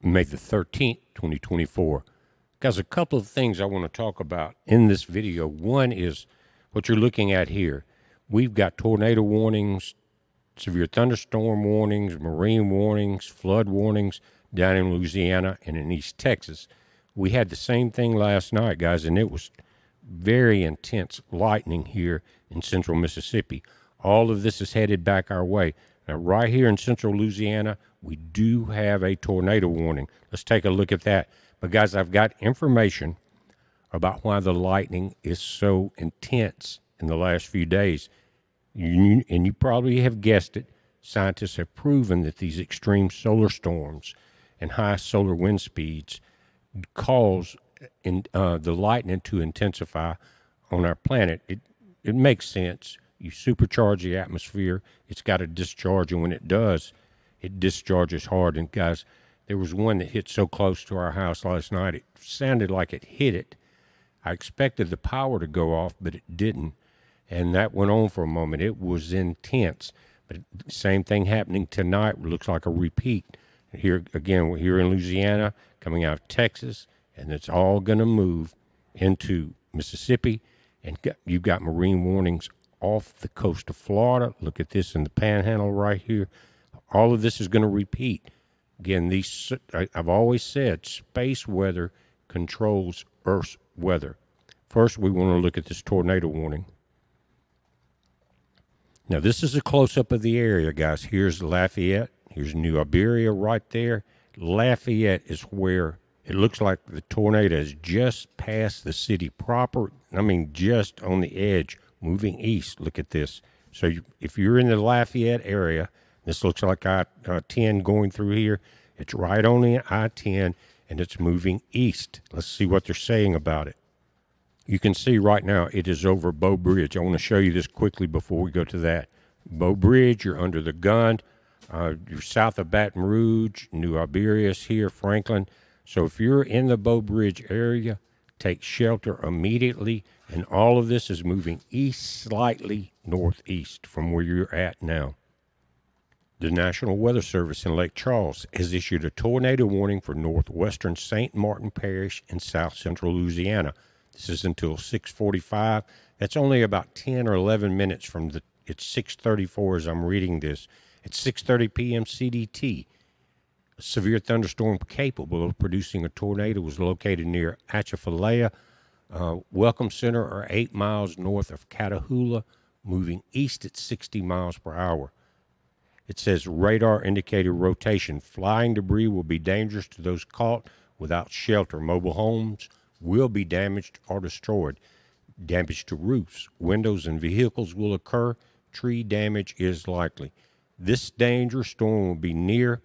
May the 13th, 2024. Guys, a couple of things I want to talk about in this video. One is what you're looking at here. We've got tornado warnings, severe thunderstorm warnings, marine warnings, flood warnings down in Louisiana and in East Texas. We had the same thing last night, guys, and it was very intense lightning here in central Mississippi. All of this is headed back our way. Now, right here in central Louisiana, we do have a tornado warning. Let's take a look at that. But, guys, I've got information about why the lightning is so intense in the last few days. You, and you probably have guessed it. Scientists have proven that these extreme solar storms and high solar wind speeds cause in, uh, the lightning to intensify on our planet. It, it makes sense you supercharge the atmosphere. It's got to discharge, and when it does, it discharges hard. And guys, there was one that hit so close to our house last night. It sounded like it hit it. I expected the power to go off, but it didn't. And that went on for a moment. It was intense. But same thing happening tonight. Looks like a repeat. Here again, we're here in Louisiana, coming out of Texas, and it's all going to move into Mississippi. And you've got marine warnings off the coast of Florida. Look at this in the panhandle right here. All of this is going to repeat. Again, these I've always said space weather controls Earth's weather. First, we want to look at this tornado warning. Now, this is a close up of the area, guys. Here's Lafayette. Here's New Iberia right there. Lafayette is where it looks like the tornado has just passed the city proper. I mean, just on the edge moving east. Look at this. So you, if you're in the Lafayette area, this looks like I-10 going through here. It's right on the I-10 and it's moving east. Let's see what they're saying about it. You can see right now it is over Breaux Bridge. I want to show you this quickly before we go to that. Breaux Bridge, you're under the gun. Uh, you're south of Baton Rouge, New Iberia here, Franklin. So if you're in the Breaux Bridge area, take shelter immediately. And all of this is moving east slightly northeast from where you're at now. The National Weather Service in Lake Charles has issued a tornado warning for northwestern St. Martin Parish in south central Louisiana. This is until 6:45. That's only about 10 or 11 minutes from the it's 6:34 as I'm reading this. At 6:30 p.m. CDT, a severe thunderstorm capable of producing a tornado was located near Atchafalaya, uh, Welcome Center are eight miles north of Catahoula, moving east at 60 miles per hour. It says radar indicated rotation. Flying debris will be dangerous to those caught without shelter. Mobile homes will be damaged or destroyed. Damage to roofs, windows, and vehicles will occur. Tree damage is likely. This dangerous storm will be near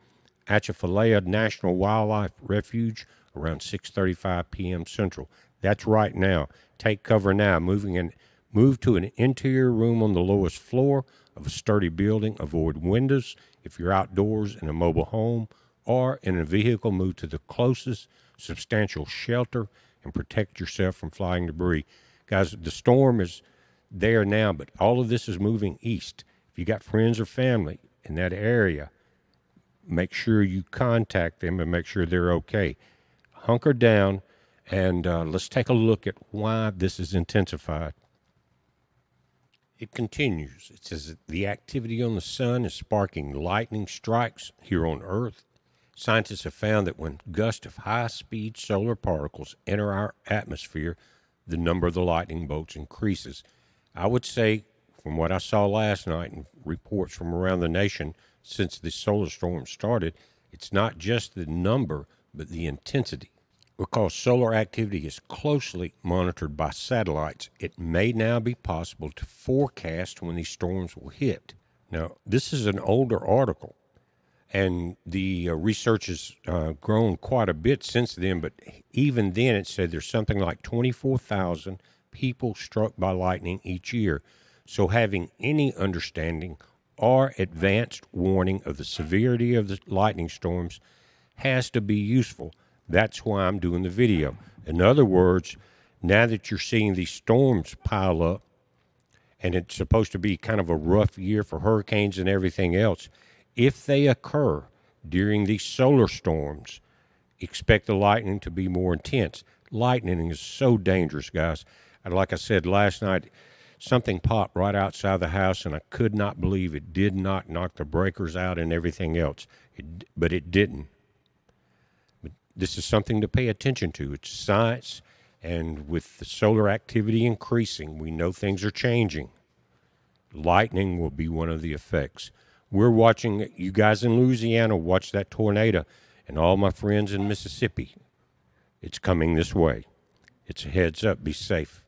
Atchafalaya National Wildlife Refuge around 6:35 p.m. Central. That's right now. Take cover now. Moving in, move to an interior room on the lowest floor of a sturdy building. Avoid windows if you're outdoors in a mobile home or in a vehicle. Move to the closest substantial shelter and protect yourself from flying debris. Guys, the storm is there now, but all of this is moving east. If you got friends or family in that area, make sure you contact them and make sure they're okay. Hunker down and uh, let's take a look at why this is intensified. It continues. It says the activity on the sun is sparking lightning strikes here on Earth. Scientists have found that when gusts of high speed solar particles enter our atmosphere, the number of the lightning bolts increases. I would say, from what I saw last night and reports from around the nation since the solar storm started, it's not just the number, but the intensity. Because solar activity is closely monitored by satellites, it may now be possible to forecast when these storms will hit. Now, this is an older article, and the uh, research has uh, grown quite a bit since then, but even then it said there's something like 24,000 people struck by lightning each year. So, having any understanding or advanced warning of the severity of the lightning storms has to be useful that's why I'm doing the video. In other words, now that you're seeing these storms pile up, and it's supposed to be kind of a rough year for hurricanes and everything else, if they occur during these solar storms, expect the lightning to be more intense. Lightning is so dangerous, guys. And like I said last night, something popped right outside the house, and I could not believe it did not knock the breakers out and everything else. It, but it didn't. This is something to pay attention to. It's science, and with the solar activity increasing, we know things are changing. Lightning will be one of the effects. We're watching, you guys in Louisiana watch that tornado, and all my friends in Mississippi, it's coming this way. It's a heads up, be safe.